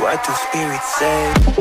What do spirits say?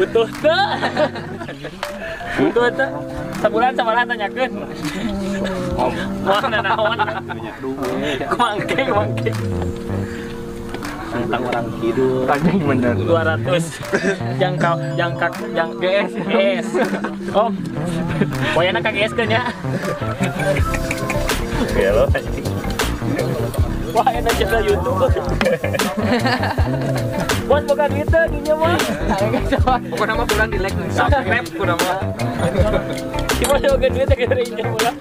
Butuh tuh. Butuh tuh. Sebulan sama tanyakan. Mana naon mangke mangke. Tentang orang kidul. Panjang bener. 200 yang kau yang kak yang GS GS om pokoknya kak GS kan ya. Gelo. Wah enak channel YouTube. Buat bukan gitu dinya mah Pokoknya nama bulan di like subscribe kudu mah. gimana bukan duit kita dinya mah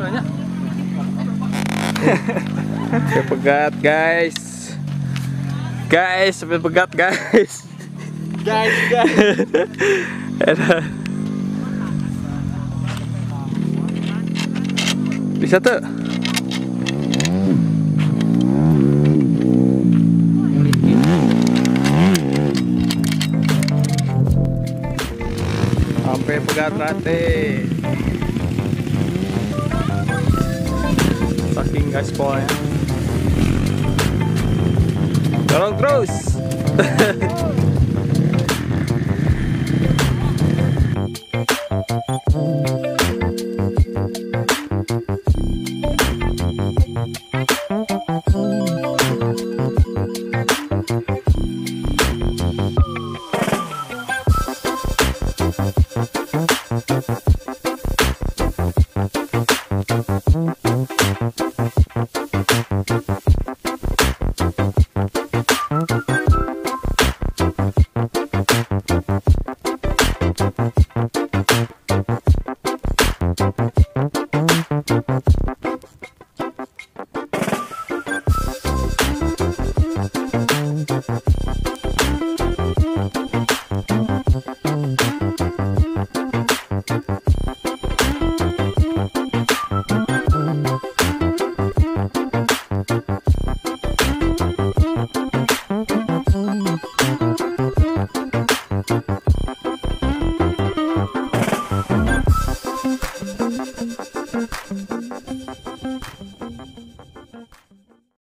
namanya. Sampai pegat guys. Guys, sampai pegat guys. Guys, guys. Bisa tuh. Sampai pegat Nice boy. Go on, Cruz!